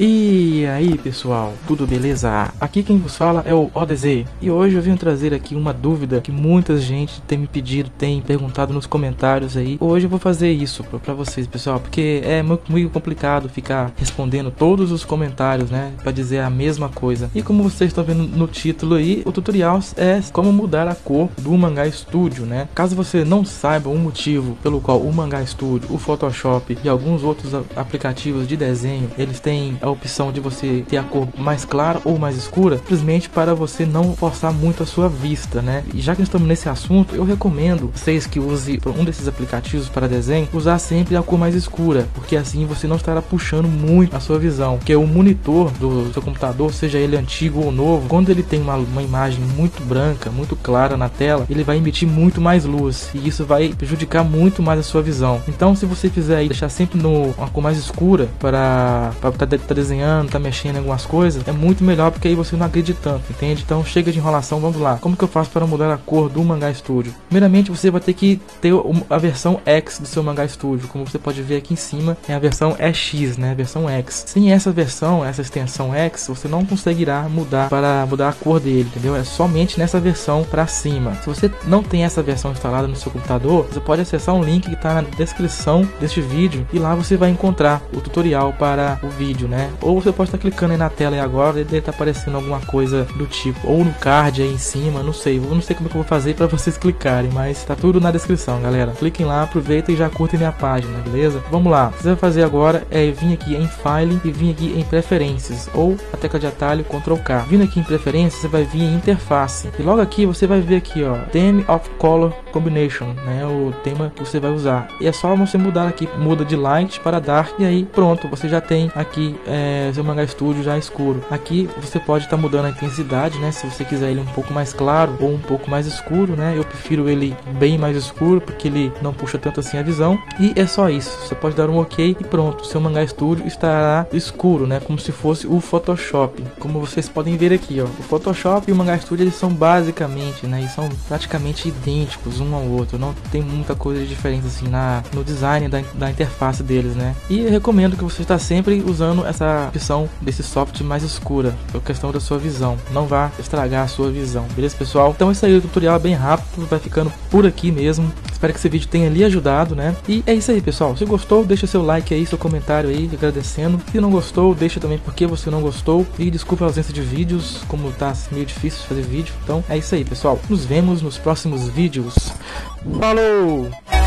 aí pessoal, tudo beleza? Aqui quem vos fala é o ODZ e hoje eu vim trazer aqui uma dúvida que muita gente tem me pedido, tem perguntado nos comentários aí. Hoje eu vou fazer isso pra vocês pessoal, porque é muito, complicado ficar respondendo todos os comentários, né, pra dizer a mesma coisa. E como vocês estão vendo no título aí, o tutorial é como mudar a cor do Mangá Studio, né? Caso você não saiba um motivo pelo qual o Mangá Studio, o Photoshop e alguns outros aplicativos de desenho, eles têm a opção de você ter a cor mais clara ou mais escura, simplesmente para você não forçar muito a sua vista, né? E já que estamos nesse assunto, eu recomendo vocês que use um desses aplicativos para desenho, usar sempre a cor mais escura, porque assim você não estará puxando muito a sua visão, porque o monitor do seu computador, seja ele antigo ou novo, quando ele tem uma, uma imagem muito branca, muito clara na tela, ele vai emitir muito mais luz e isso vai prejudicar muito mais a sua visão. Então, se você fizer aí deixar sempre no uma cor mais escura para estar desenhando, tá mexendo em algumas coisas, é muito melhor porque aí você não agride tanto, entende? Então chega de enrolação, vamos lá. Como que eu faço para mudar a cor do Mangá Studio? Primeiramente, você vai ter que ter a versão X do seu Mangá Studio, como você pode ver aqui em cima, é a versão EX, né? A versão X. Sem essa versão, essa extensão X, você não conseguirá mudar para mudar a cor dele, entendeu? É somente nessa versão para cima. Se você não tem essa versão instalada no seu computador, você pode acessar um link que está na descrição deste vídeo e lá você vai encontrar o tutorial para o vídeo, né? Ou você pode estar clicando aí na tela e agora deve estar aparecendo alguma coisa do tipo, ou no card aí em cima, não sei. Eu não sei como é que eu vou fazer para vocês clicarem, mas tá tudo na descrição, galera. Cliquem lá, aproveitem e já curtem minha página, beleza? Vamos lá. O que você vai fazer agora é vir aqui em File e vir aqui em Preferências ou a tecla de atalho Ctrl K. Vindo aqui em Preferências, você vai vir em Interface. E logo aqui você vai ver aqui, ó, Theme of Color Combination, né? O tema que você vai usar. E é só você mudar aqui, muda de light para dark e aí pronto, você já tem aqui é, seu Manga Studio já escuro. Aqui você pode estar tá mudando a intensidade, né? Se você quiser ele um pouco mais claro ou um pouco mais escuro, né? Eu prefiro ele bem mais escuro porque ele não puxa tanto assim a visão. E é só isso. Você pode dar um OK e pronto, seu Manga Studio estará escuro, né? Como se fosse o Photoshop. Como vocês podem ver aqui, ó. O Photoshop e o Manga Studio eles são basicamente, né? Eles são praticamente idênticos um ao outro. Não tem muita coisa de diferença assim na no design da, da interface deles, né? E eu recomendo que você está sempre usando essa opção desse software mais escura, por questão da sua visão. Não vá estragar a sua visão, beleza, pessoal? Então isso aí, o tutorial é bem rápido, vai ficando por aqui mesmo. Espero que esse vídeo tenha lhe ajudado, né? E é isso aí, pessoal. Se gostou, deixa seu like aí, seu comentário aí, agradecendo. Se não gostou, deixa também porque você não gostou. E desculpa a ausência de vídeos, como tá meio difícil fazer vídeo. Então é isso aí, pessoal. Nos vemos nos próximos vídeos. Falou!